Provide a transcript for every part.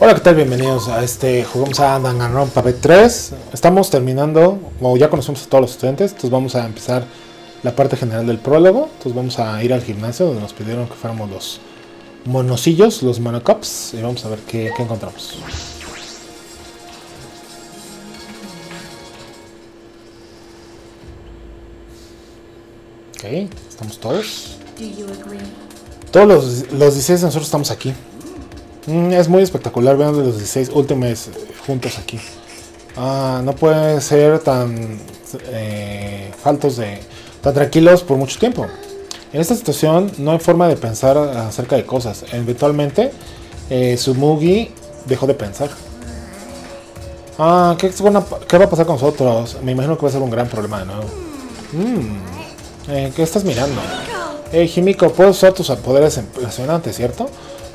Hola, ¿qué tal? Bienvenidos a este Jugamos a Danganronpa B3. Estamos terminando, como ya conocemos a todos los estudiantes, entonces vamos a empezar la parte general del prólogo. Entonces vamos a ir al gimnasio donde nos pidieron que fuéramos los monosillos, los monocops, y vamos a ver qué, qué encontramos. Ok, estamos todos. Todos los, los 16 de nosotros estamos aquí. Mm, es muy espectacular ver a los 16 últimos juntos aquí. Ah, no puede ser tan eh, faltos de. tan tranquilos por mucho tiempo. En esta situación no hay forma de pensar acerca de cosas. Eventualmente, eh, Sumugi dejó de pensar. Ah, ¿qué, buena- ¿qué va a pasar con nosotros? Me imagino que va a ser un gran problema de. Mm, eh, ¿Qué estás mirando? Himiko, puedes usar tus poderes impresionantes, ¿cierto?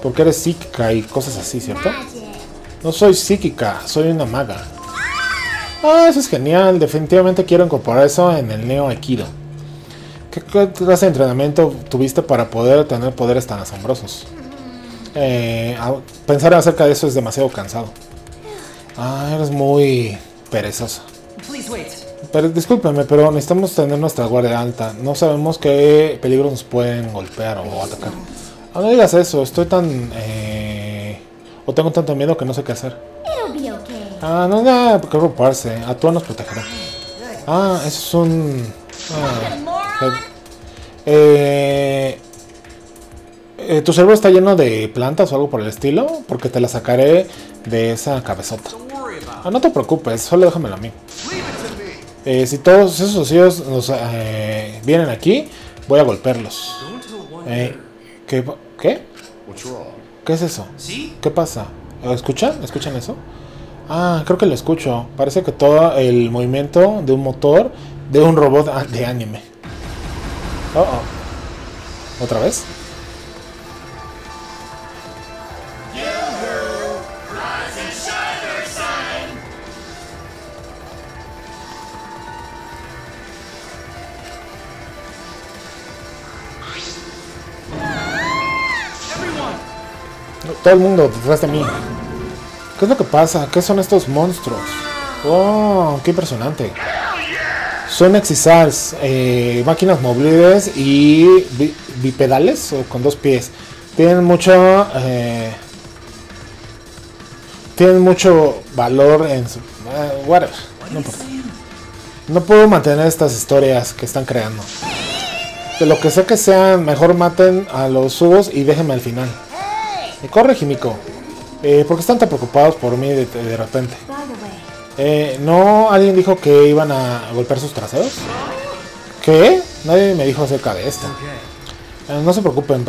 Porque eres psíquica y cosas así, ¿cierto? No soy psíquica, soy una maga. Ah, eso es genial. Definitivamente quiero incorporar eso en el Neo Aikido. ¿Qué clase de entrenamiento tuviste para poder tener poderes tan asombrosos? Eh, pensar acerca de eso es demasiado cansado. Ah, eres muy wait. Pero discúlpeme, pero necesitamos tener nuestra guardia alta. No sabemos qué peligros nos pueden golpear o atacar. Ah, no digas eso, estoy tan... eh, o tengo tanto miedo que no sé qué hacer. Okay. Ah, no nada que preocuparse. Atúa nos protegerá. Ah, eso es un... ah, eh, eh, ¿Tu cerebro está lleno de plantas o algo por el estilo? Porque te la sacaré de esa cabezota. Ah, no te preocupes, solo déjamelo a mí. Eh, si todos esos socios nos, eh, vienen aquí, voy a golpearlos. Eh, ¿qué, ¿Qué? Es eso? ¿Qué pasa? ¿Escuchan? ¿Escuchan eso? Ah, creo que lo escucho. Parece que todo el movimiento de un motor de un robot a- de anime. Oh, oh. ¿Otra vez? Todo el mundo detrás de mí. ¿Qué es lo que pasa? ¿Qué son estos monstruos? Oh, qué impresionante. Son exisals, eh, máquinas móviles y bi- bipedales o con dos pies. Tienen mucho, eh, tienen mucho valor en su, eh, no puedo mantener estas historias que están creando. De lo que sé que sean, mejor maten a los subos y déjenme al final. Eh, corre, Jimiko. Eh, ¿Por qué están tan preocupados por mí de, de repente? Eh, ¿No alguien dijo que iban a golpear sus traseros? ¿Qué? Nadie me dijo acerca de esto. Eh, no se preocupen,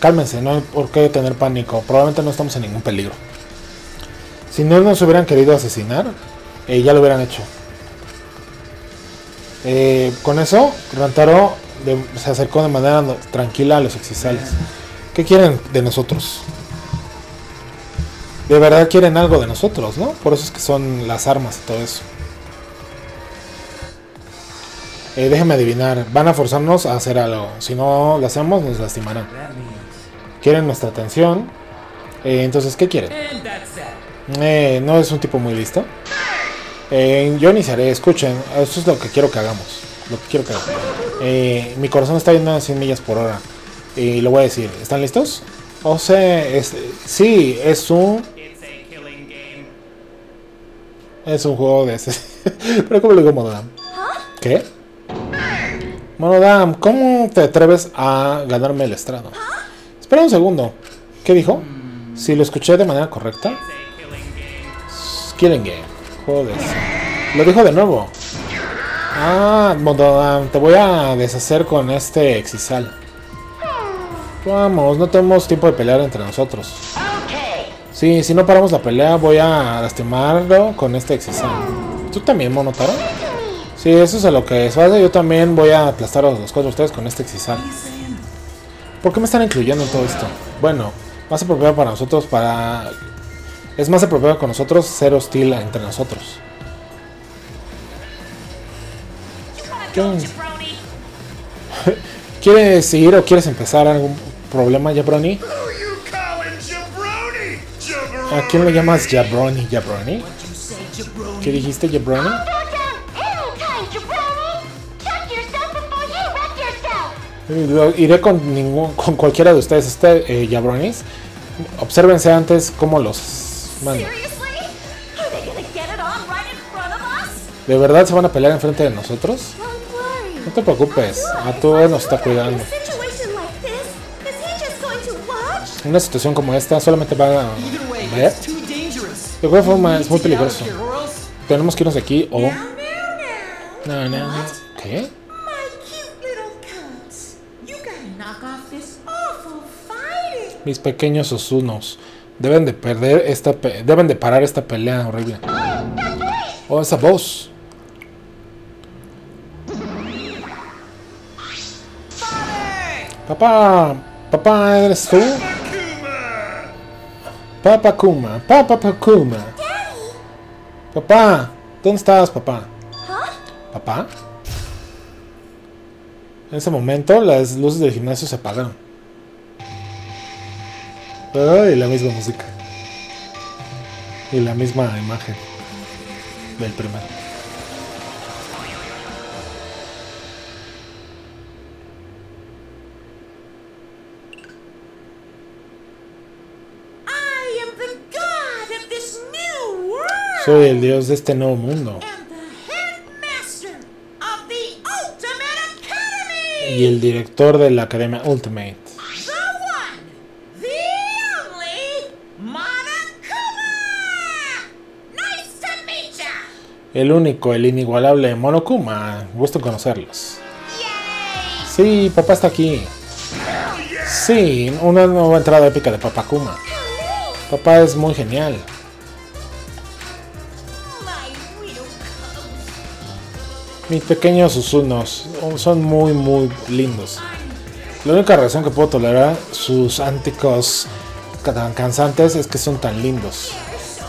cálmense, no hay por qué tener pánico. Probablemente no estamos en ningún peligro. Si no nos hubieran querido asesinar, ya lo hubieran hecho. Con eso, Rantaro de- se acercó de manera tranquila a los exisales. ¿Qué quieren de nosotros? De verdad quieren algo de nosotros, ¿no? Por eso es que son las armas y todo eso. Eh, déjenme adivinar, van a forzarnos a hacer algo. Si no lo hacemos, nos lastimarán. Quieren nuestra atención. Eh, entonces, ¿qué quieren? Eh, no es un tipo muy listo. Eh, yo iniciaré, escuchen, esto es lo que quiero que hagamos. Lo que quiero que hagamos. Eh, mi corazón está yendo a 100 millas por hora. Y lo voy a decir, ¿están listos? O sea, es, sí, es un, es un juego de ese. Pero ¿cómo le digo Monodam? ¿Qué? Monodam, ¿cómo te atreves a ganarme el estrado? Espera un segundo. ¿Qué dijo? Si lo escuché de manera correcta. Killing game. Juego. Lo dijo de nuevo. Ah, Monodam, te voy a deshacer con este Exisal. Vamos, no tenemos tiempo de pelear entre nosotros. Sí, si no paramos la pelea, voy a lastimarlo con este Exisal. ¿Tú también, Monotaro? Sí, eso es a lo que es. ¿vale? Yo también voy a aplastar a los cuatro de ustedes con este saying? ¿Por qué me están incluyendo en todo esto? Bueno, más apropiado para nosotros para... Es más apropiado con nosotros ser hostil entre nosotros. ¿Quieres ir o quieres empezar algún problema, Jabroni? ¿A quién le llamas Jabroni? ¿Jabroni? ¿Qué dijiste, Jabroni? Lo- Iré con ningún, con cualquiera de ustedes, este eh, Jabronis. Obsérvense antes cómo los mando. ¿De verdad se van a pelear enfrente de nosotros? No te preocupes, a tú nos está cuidando. En una situación como esta solamente van a ver. De cualquier forma es muy peligroso. Tenemos que irnos de aquí o... No, no, No. ¿Qué? Mis pequeños Osunos. Deben de perder esta... pe- Deben de parar esta pelea horrible. Oh, esa voz. Papá, papá, ¿eres tú? Papá Kuma, papá Kuma. Papá, ¿dónde estás, papá? Huh? ¿Papá? En ese momento las luces del gimnasio se apagaron. Ay, la misma música. Y la misma imagen del primero. Soy el dios de este nuevo mundo. Y el director de la Academia Ultimate. El único, el inigualable Monokuma. Gusto conocerlos. Sí, papá está aquí. Sí, una nueva entrada épica de Papá Kuma. Papá es muy genial. Mis pequeños Susunos son muy, muy lindos. La única razón que puedo tolerar sus ánticos tan cansantes es que son tan lindos.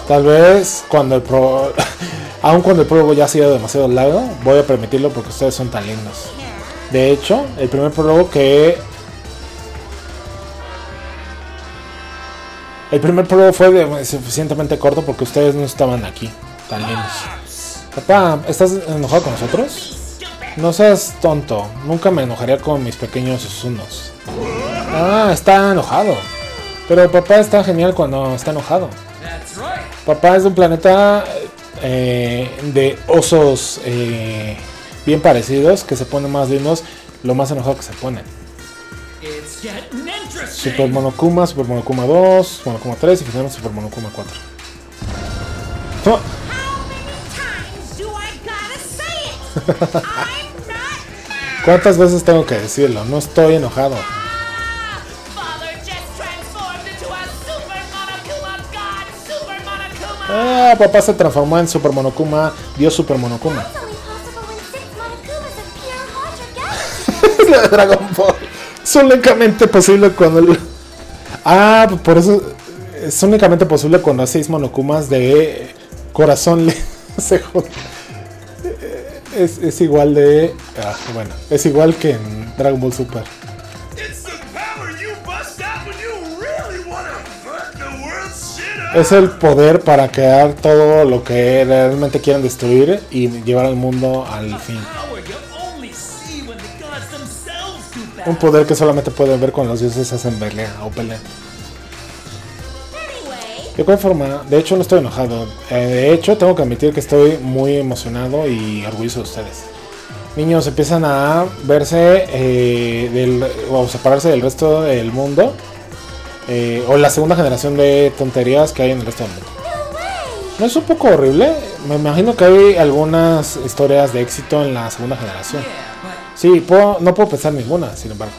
Tal vez cuando el pro... aun cuando el prólogo ya ha sido demasiado largo, voy a permitirlo porque ustedes son tan lindos. De hecho, el primer prólogo que... El primer prólogo fue suficientemente corto porque ustedes no estaban aquí, tan lindos. Papá, ¿estás enojado con nosotros? No seas tonto, nunca me enojaría con mis pequeños Susunos. Ah, está enojado. Pero papá está genial cuando está enojado. Papá es de un planeta eh, de osos eh, bien parecidos que se ponen más lindos lo más enojado que se ponen. Super Monokuma, Super Monokuma 2, Monokuma 3 y finalmente Super Monokuma 4. Oh, ¿Cuántas veces tengo que decirlo? No estoy enojado. Ah, papá se transformó en Super Monokuma, Dios Super Monokuma. Dragon Ball. Es únicamente posible cuando el... Ah, por eso es únicamente posible cuando seis monokumas de corazón le se juntan. Es, es igual de... ah, bueno, es igual que en Dragon Ball Super. Es el poder para crear todo lo que realmente quieren destruir y llevar al mundo al fin. Un poder que solamente pueden ver cuando los dioses hacen pelea o pelean. De cualquier forma, de hecho no estoy enojado. Eh, de hecho, tengo que admitir que estoy muy emocionado y orgulloso de ustedes. Niños empiezan a verse eh, del, o separarse del resto del mundo. eh, o la segunda generación de tonterías que hay en el resto del mundo. no way. ¿No es un poco horrible? Me imagino que hay algunas historias de éxito en la segunda generación. Sí, no puedo pensar ninguna, sin embargo.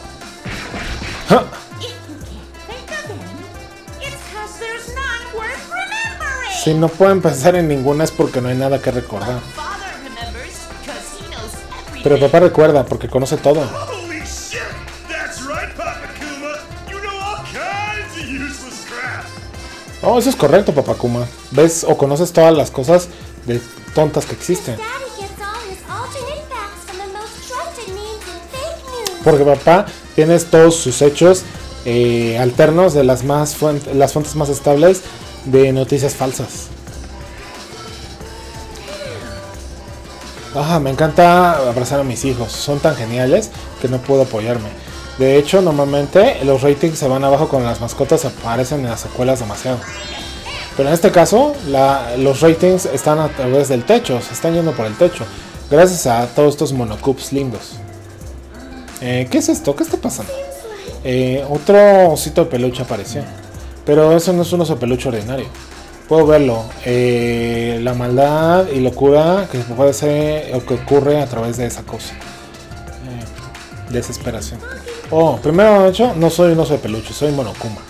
Si no pueden pensar en ninguna es porque no hay nada que recordar. Pero papá recuerda porque conoce todo. Holy shit! That's right, Papa Kuma. You know all kinds of useless crap. Oh, eso es correcto, papá Kuma. Ves o conoces todas las cosas de tontas que existen. Porque papá tienes todos sus hechos eh, alternos de las más fuent- las fuentes más estables de noticias falsas. Ah, me encanta abrazar a mis hijos. Son tan geniales que no puedo apoyarme. De hecho, normalmente los ratings se van abajo con las mascotas aparecen en las secuelas demasiado. Pero en este caso, los ratings están a través del techo, se están yendo por el techo. Gracias a todos estos monocups lindos. Eh, ¿Qué es esto? ¿Qué está pasando? Eh, otro osito de peluche apareció. Pero eso no es un oso peluche ordinario. Puedo verlo. Eh, la maldad y locura que puede ser o que ocurre a través de esa cosa. Eh, desesperación. Oh, primero de hecho, no soy un oso peluche, soy Monokuma.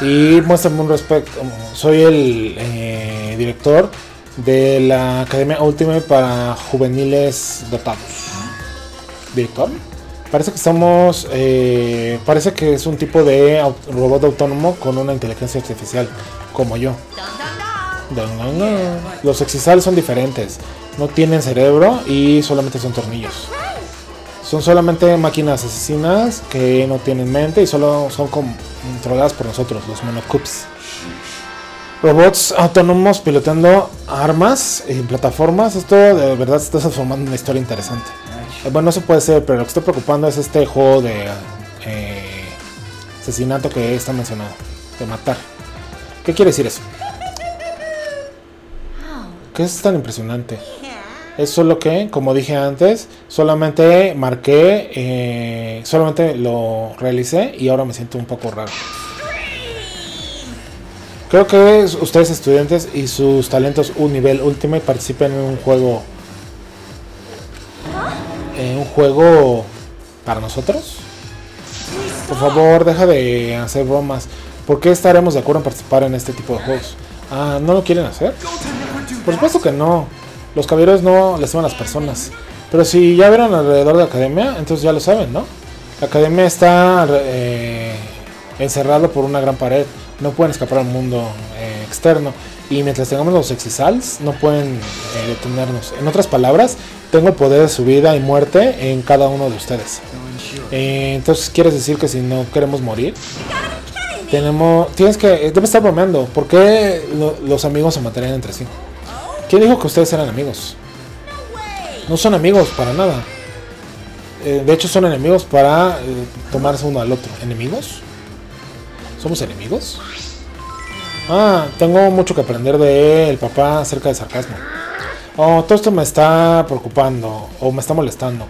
Y muéstrame un respeto. Soy el eh, director de la Academia Ultimate para juveniles dotados. ¿Director? Parece que estamos. eh, parece que es un tipo de robot autónomo con una inteligencia artificial, como yo. Los exisal son diferentes. No tienen cerebro y solamente son tornillos. Son solamente máquinas asesinas que no tienen mente y solo son controladas por nosotros, los monocups. Robots autónomos pilotando armas en plataformas. Esto de verdad se está transformando una historia interesante. Eh, Bueno, eso puede ser, pero lo que está preocupando es este juego de eh, asesinato que está mencionado. De matar. ¿Qué quiere decir eso? ¿Qué es tan impresionante? Es solo que, como dije antes, solamente marqué, eh, solamente lo realicé y ahora me siento un poco raro. Creo que es- ustedes estudiantes y sus talentos un nivel Ultimate participen en un juego, en un juego para nosotros. Por favor, deja de hacer bromas. ¿Por qué estaremos de acuerdo en participar en este tipo de juegos? Ah, ¿no lo quieren hacer? Por supuesto que no. Los caballeros no les a las personas. Pero si ya vieron alrededor de la academia, entonces ya lo saben, ¿no? La academia está eh, encerrado por una gran pared. No pueden escapar al mundo eh, externo. Y mientras tengamos los exisals, no pueden eh, detenernos. En otras palabras, tengo el poder de su vida y muerte en cada uno de ustedes. Eh, entonces, ¿quieres decir que si no queremos morir? Tenemos. Tienes que. Debe estar bromeando. ¿Por qué lo- los amigos se matarían entre sí? ¿Quién dijo que ustedes eran amigos? No son amigos para nada. Eh, de hecho, son enemigos para eh, tomarse uno al otro. ¿Enemigos? ¿Somos enemigos? Ah, tengo mucho que aprender de el papá acerca del sarcasmo. Oh, todo esto me está preocupando o me está molestando.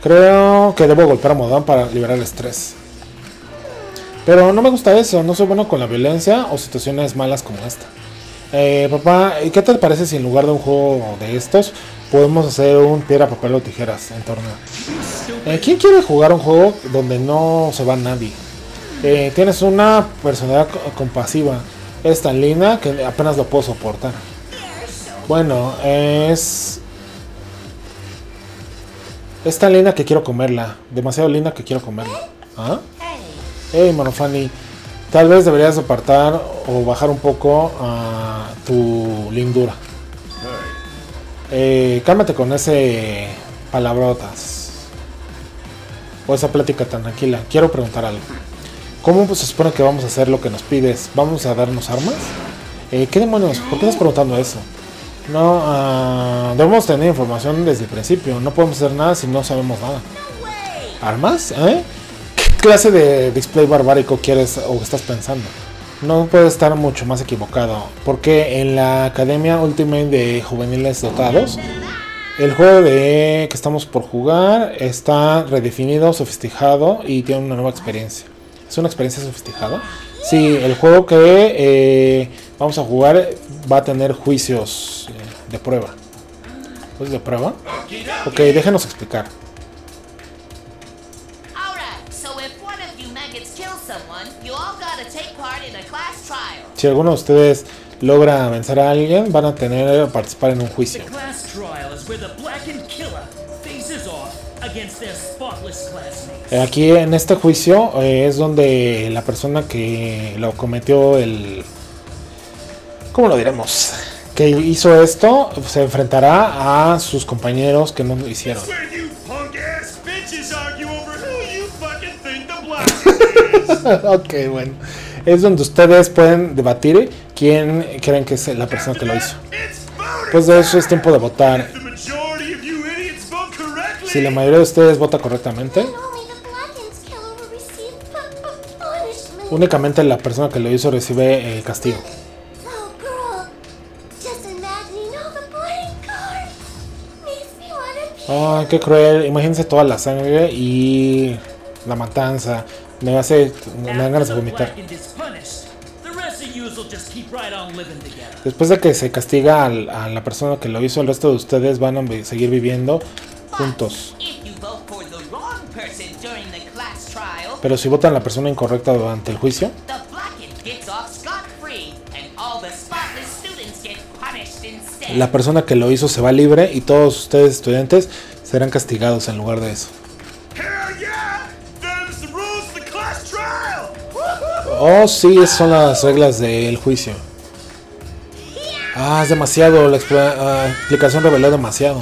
Creo que debo golpear a Modán para liberar el estrés. Pero no me gusta eso, no soy bueno con la violencia o situaciones malas como esta. Eh, papá, ¿y qué te parece si en lugar de un juego de estos podemos hacer un piedra, papel o tijeras en torneo? Eh, ¿Quién quiere jugar un juego donde no se va nadie? Eh, tienes una personalidad co- compasiva. Es tan linda que apenas lo puedo soportar. Bueno, es... Es tan linda que quiero comerla. Demasiado linda que quiero comerla. ¿Ah? Hey, Monofani. Tal vez deberías apartar o bajar un poco a tu lindura. Eh, cálmate con ese palabrotas. O esa plática tan tranquila. Quiero preguntar algo. ¿Cómo se supone que vamos a hacer lo que nos pides? ¿Vamos a darnos armas? Eh, ¿Qué demonios? ¿Por qué estás preguntando eso? No, ah, debemos tener información desde el principio. No podemos hacer nada si no sabemos nada. ¿Armas? ¿Eh? ¿Qué clase de display barbárico quieres o estás pensando? No puedes estar mucho más equivocado. Porque en la Academia Ultimate de Juveniles Dotados, el juego de que estamos por jugar está redefinido, sofisticado y tiene una nueva experiencia. ¿Es una experiencia sofisticada? Sí, el juego que eh, vamos a jugar va a tener juicios eh, de prueba. ¿Juicios de prueba? Ok, déjenos explicar. Alright, so if one of you maggots kills someone, you all gotta take part in a class trial. Si alguno de ustedes logra vencer a alguien, van a tener que participar en un juicio. Eh, Aquí en este juicio eh, es donde la persona que lo cometió el... ¿Cómo lo diremos? Que hizo esto se enfrentará a sus compañeros que no lo hicieron. Ok, bueno. Es donde ustedes pueden debatir quién creen que es la persona que lo hizo. Pues de eso es tiempo de votar. The majority of you idiots vote correctly. Si la mayoría de ustedes vota correctamente, únicamente la persona que lo hizo recibe el castigo. Ay, qué cruel. Imagínense toda la sangre y la matanza. Me hace. Me dan ganas de vomitar. Después de que se castiga a la persona que lo hizo, el resto de ustedes van a seguir viviendo juntos. Pero si votan la persona incorrecta durante el juicio, la persona que lo hizo se va libre y todos ustedes estudiantes serán castigados en lugar de eso. Oh, sí, esas son las reglas del juicio. Ah, es demasiado, la ah, explicación reveló demasiado.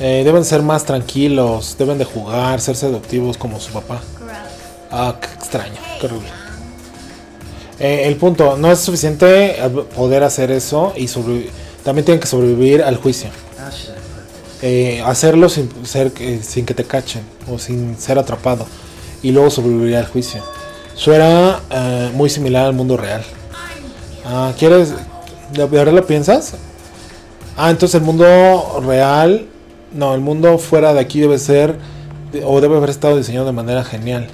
Eh, deben ser más tranquilos, deben de jugar, ser seductivos como su papá. Ah, qué extraño, qué horrible. Eh, el punto, no es suficiente poder hacer eso y sobrevi- también tienen que sobrevivir al juicio. Eh, hacerlo sin, ser, eh, sin que te cachen o sin ser atrapado y luego sobrevivir al juicio. Suena eh, muy similar al mundo real. Ah, ¿Quieres? ¿De verdad lo piensas? Ah, entonces el mundo real, no, el mundo fuera de aquí debe ser o debe haber estado diseñado de manera genial.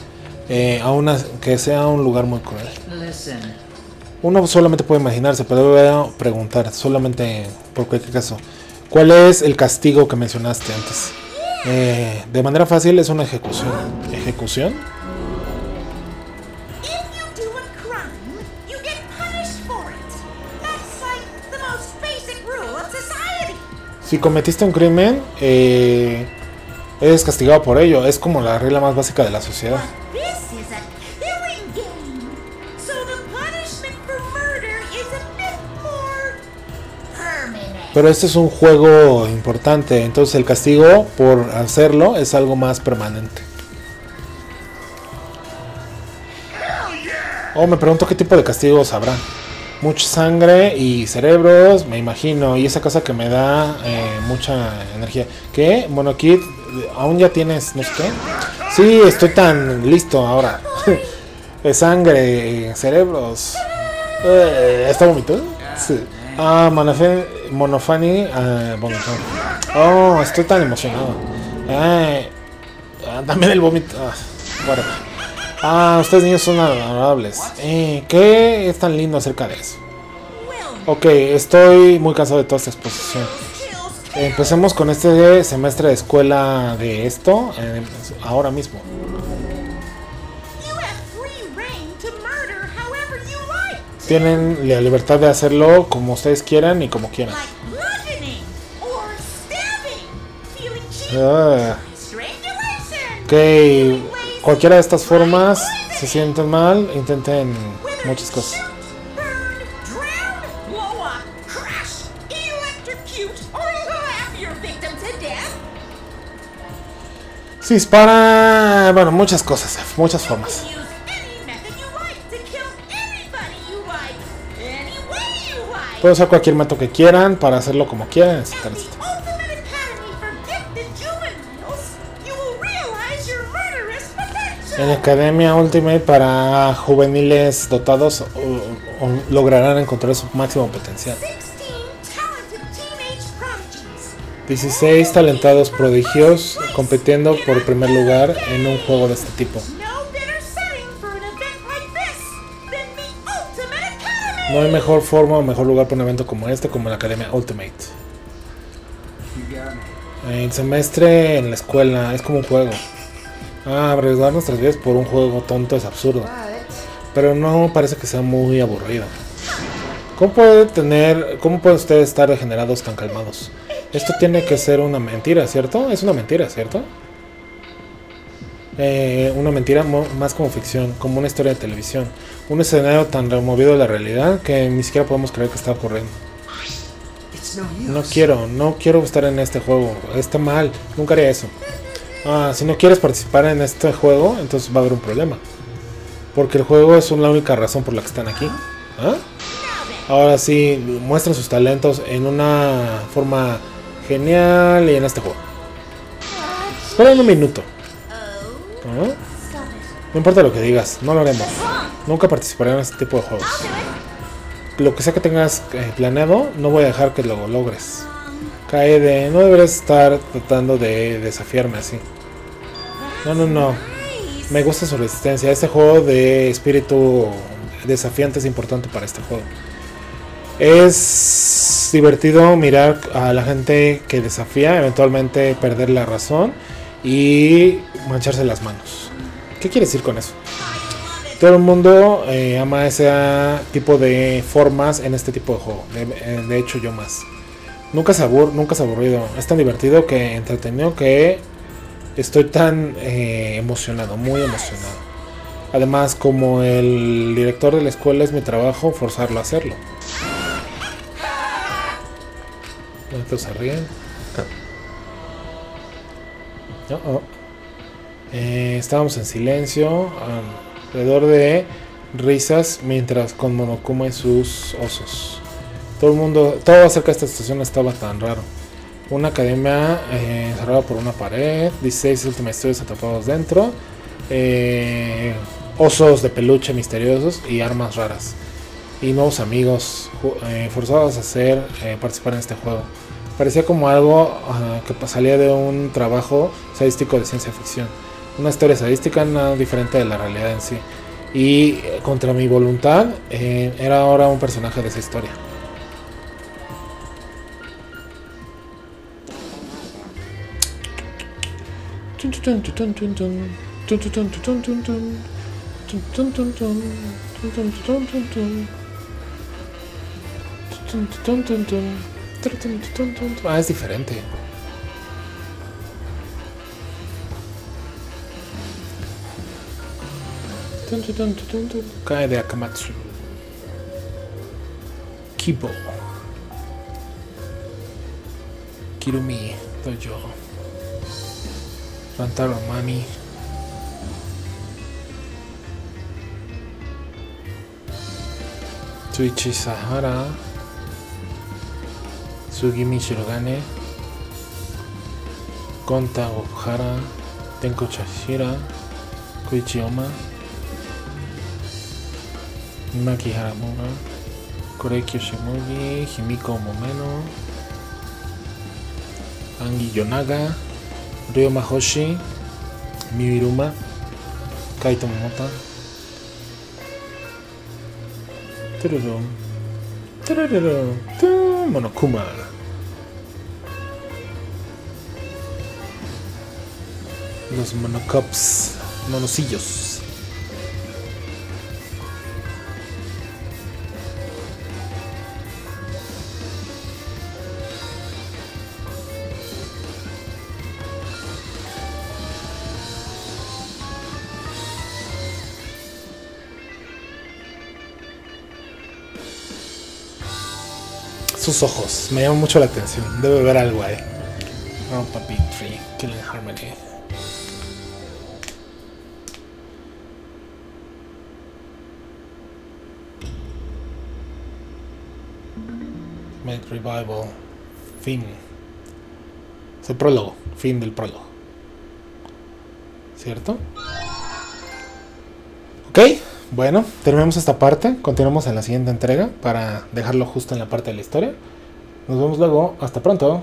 Eh, aún que sea un lugar muy cruel. Listen, Uno solamente puede imaginarse, pero debe preguntar, solamente por cualquier caso. ¿Cuál es el castigo que mencionaste antes? Eh, de manera fácil es una ejecución. ¿Ejecución? A. Si cometiste un crimen, eh, eres castigado por ello. Es como la regla más básica de la sociedad. Pero este es un juego importante, entonces el castigo por hacerlo es algo más permanente. Oh, me pregunto qué tipo de castigos habrá. Mucha sangre y cerebros, me imagino. Y esa cosa que me da eh, mucha energía. ¿Qué? Bueno, eh, aún ya tienes, no sé qué. Sí, estoy tan listo ahora. Sangre, eh, cerebros. Eh, ¿Está vomitando? Sí. Ah, Monofe- Monofani ah. Oh, estoy tan emocionado. Ay, ah, también el vómito. Ah, whatever. Ah, ustedes niños son adorables. Eh, ¿Qué es tan lindo acerca de eso? Ok, estoy muy cansado de toda esta exposición. Empecemos con este semestre de escuela de esto eh, ahora mismo. Tienen la libertad de hacerlo como ustedes quieran y como quieran. Ah, ok, cualquiera de estas formas, si sienten mal, intenten muchas cosas. Si dispara, bueno, muchas cosas, muchas formas. Pueden usar cualquier método que quieran para hacerlo como quieran, etcétera, etcétera. En Academia Ultimate para juveniles dotados o- o lograrán encontrar su máximo potencial. 16 talented teenage prodigies. 16 talentados prodigios compitiendo por primer lugar en un juego de este tipo. No hay mejor forma o mejor lugar para un evento como este como la Academia Ultimate. El semestre en la escuela es como un juego. Ah, arriesgar nuestras vidas por un juego tonto es absurdo. Pero no parece que sea muy aburrido. ¿Cómo puede tener, cómo pueden ustedes estar degenerados tan calmados? Esto tiene que ser una mentira, ¿cierto? Es una mentira, ¿cierto? Eh, una mentira más como ficción, como una historia de televisión. Un escenario tan removido de la realidad que ni siquiera podemos creer que está ocurriendo. No quiero, no quiero estar en este juego. Está mal, nunca haría eso. Ah, si no quieres participar en este juego, entonces va a haber un problema. Porque el juego es la única razón por la que están aquí. ¿Ah? Ahora sí, muestran sus talentos en una forma genial y en este juego. Esperen un minuto. No importa lo que digas, no lo haremos. Nunca participaré en este tipo de juegos. Lo que sea que tengas eh, planeado, no voy a dejar que lo logres. Kaede, no deberías estar tratando de desafiarme así. No, no, no. Me gusta su resistencia. Este juego de espíritu desafiante es importante para este juego. Es divertido mirar a la gente que desafía, eventualmente perder la razón y mancharse las manos. ¿Qué quiere decir con eso? Todo el mundo eh, ama ese tipo de formas en este tipo de juego. De, eh, hecho, yo más. Nunca se, abur nunca ha aburrido. Es tan divertido que entretenido que estoy tan eh, emocionado, muy emocionado. Además, como el director de la escuela es mi trabajo, forzarlo a hacerlo. Estos se ríen. Oh. Eh, estábamos en silencio, alrededor de risas, mientras con Monokuma y sus osos. Todo el mundo, todo acerca de esta estación estaba tan raro. Una academia eh, encerrada por una pared, 16 últimas historias atrapados dentro, eh, osos de peluche misteriosos y armas raras. Y nuevos amigos eh, forzados a hacer participar en este juego. Parecía como algo ah, que salía de un trabajo sadístico de ciencia ficción. Una historia sadística nada diferente de la realidad en sí. Y eh, contra mi voluntad eh, era ahora un personaje de esa historia. Ah, es diferente. Cae de Akamatsu. Kibo. Kirumi, Dojo. Rantaro Mami. Tsuichi Sahara. Sugimi Shirogane. Konta Okuhara. Tenko Chashira. Koichi Oma. Maki Haramura. Koreikyo Shimugi. Himiko Momeno. Angi Yonaga. Ryo Mahoshi. Miuruma. Kaito Momota. Tururum. Tururum. Tu, Monokuma. Los monocops. Monosillos. Sus ojos, me llaman mucho la atención. Debe haber algo ahí. Oh, papi, Tree, Killing Harmony. Revival. Fin. Es el prólogo. Fin del prólogo. ¿Cierto? Ok, bueno, terminamos esta parte. Continuamos en la siguiente entrega para dejarlo justo en la parte de la historia. Nos vemos luego. Hasta pronto.